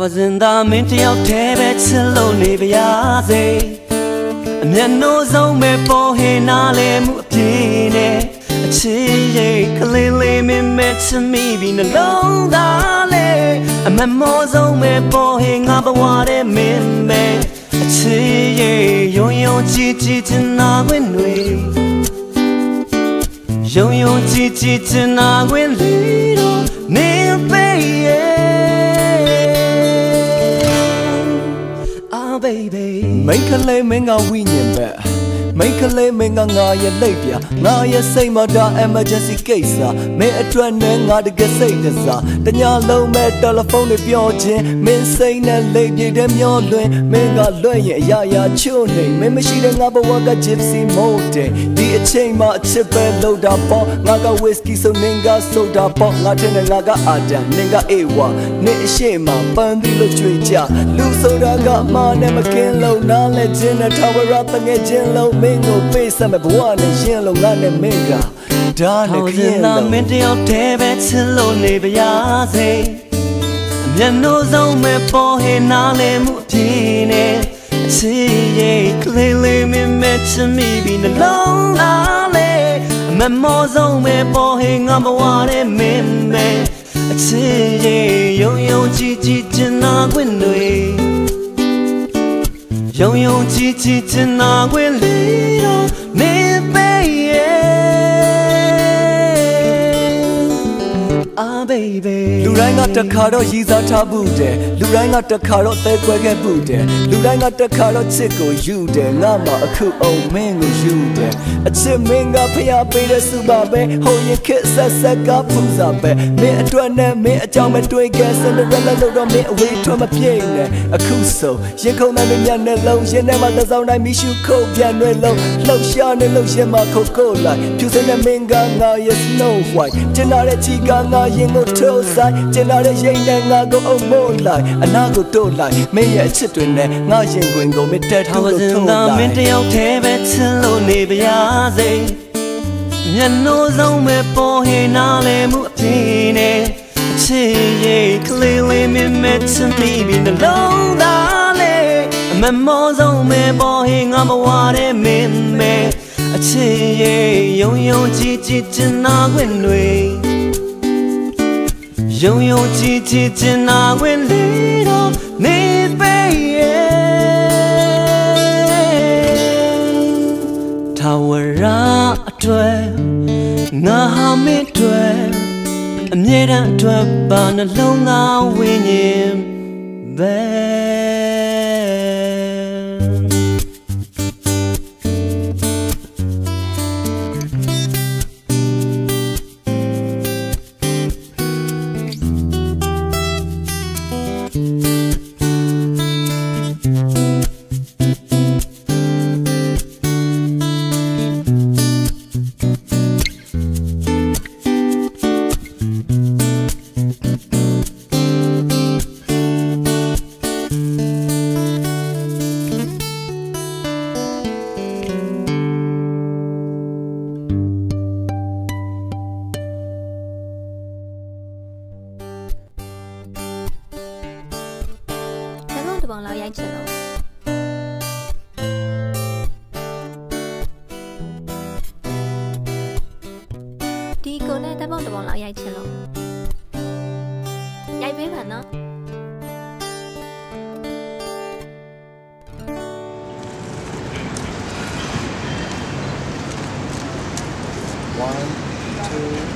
ပါစင်သာမင်းတယောက်တည်းပဲချစ်လို့နေပါရစေအမျက်နှိုးဆုံးပဲပေါ်ဟင်နာလေမှုအပြင်းနဲ့အချစ်ရဲ့ကလေးလေးမင်းမဲ့ချမိပြီးနှလုံးသားလေးအမမောဆုံးပဲပေါ်ဟင်ငါဘဝတဲ့မင်းမဲ့အချစ်ရဲ့ယုံယုံကြည်ကြည်ချင်နာခွင့်တွေယုံယုံကြည်ကြည်ချင်နာခွင့်လေးတော့ baby မိတ်ကလေးမင်းကဝိညာဉ်ပဲ မိတ်ကလေးမင်းကငါရဲ့လိပ်ပြငါရဲ့စိတ်မတာ emergency case မင်းအတွက်နဲ့ငါတကယ်စိတ်တစားတညာလုံးမဲ့တယ်လီဖုန်းတွေပြောခြင်းမင်းစိတ်နဲ့လိပ်ပြတဲ့မျောလွင်မင်းကလွတ်ရင်အရာရာချို့နေမင်းမရှိတဲ့ငါဘဝက gypsy mode ဒီအချိန်မှာအချစ်ပဲလို့တာပေါ့ငါက whiskey ဆိုနင်က soda ပေါ့ငါထင်တယ်ငါကအာဒံနင်ကအေဝါနင်အရှိမပန်းပြီးလို့ကြွေကြလူဆိုတာကမာနဲ့မကင်းလို့နားလဲခြင်းနဲ့ထာဝရတငယ်ချင်းလုံးမင်းကိုပေးစမဲ့ဘဝနဲ့ရှင်လုံးငါနဲ့မင်းကဒါနဲ့ခရင်လုံးမင်းတယောက်တည်းပဲချစ်လို့နေပါရစေအမျက်နှိုးဆုံးပဲပေါ်ဟင်နာလေမှုအပြင်းနဲ့အချစ်ရဲ့ကလေးလေးမင်းမဲ့ချမိပြီးနှလုံးသားလေးအမမောဆုံးပဲပေါ်ဟင်ငါဘဝတဲ့မင်းမဲ့အချစ်ရဲ့ယုံယုံကြည်ကြည်ချင်နာခွင့်တွေ ယုံယုံကြည်ကြည်ချင်နာခွင့် လေးတော့မင်းပေးရဲ့အာ baby လူတိုင်းကတခါတော့ရည်စားထားဘူးတယ်လူတိုင်းကတခါတော့သဲကွဲခဲ့ဘူးတယ်လူတိုင်းကတခါတော့ချစ်ကိုယူတယ်ငါမှအခုအောင်မင်းကိုယူတယ်အချစ်မင်းကဖျားပေးတဲ့စုပါပဲဟိုရင်ခက်ဆက်ဆက်ကပူစားပဲမင်းအတွက်နဲ့မင်းအကြောင်းမတွေးခဲ့စင်ဒရလာလို့တော့မင်းအဝေးထွက်မပြေးနဲ့အခုဆိုရင်ခုန်တဲ့မျက်နှာလုံးရင်ထဲမှာသစောင်းတိုင်းမိရှုခုတ်ပြန်ွယ်လုံးလှုပ်ရှားနေလှုပ်ရှင်မှာခုတ်ကိုလိုက်ဖြူစင်တဲ့မင်းကငါရဲ့ snow white ကျင်လာတဲ့ချီကငါရင်ကိုထိုးဆိုင်ကျင်လာတဲ့ရိတ်နဲ့ငါကိုအုံမို့လိုက်အနာကိုတို့လိုက်မင်းရဲ့အချစ်တွေနဲ့ငါရင်ခွင်ကိုမတက်ထူထာဝလို့စင်ထိုးသာလိုမင်းက်တယောက်တည်းပဲချစ်လို့နေပါရစေမျက်နှိုးဆုံးပဲပေါ်ဟင်နာလေမှုအပြင်းနဲ့အချစ်ရဲ့ကလေးလေးမင်းမဲ့ချမိပြီးနှလုံးသားလေးအမမောဆုံးပဲပေါ်ဟင်ငါဘဝတဲ့မင်းမဲ့အချစ်ရဲ့ယုံယုံကြည်ကြည်ချင်နာခွင့်တွေ ယုံယုံကြည်ကြည်ချင်နာခွင့်လေးတော့နေပေးရဲ့ထာဝရအတွက်ငါဟာမင်းအတွက်အမြဲတမ်းအတွက်ပါနှလုံးသားဝိညာဉ်ပဲ တ်ပုံတစ်ပုံလောက်ရိုက်ချင်လို့ဒီကိုနဲ့ဓာတ်ပုံတစ်ပုံလောက်ရိုက်ချင်လို့ရိုက်ပေးပါနော်1 2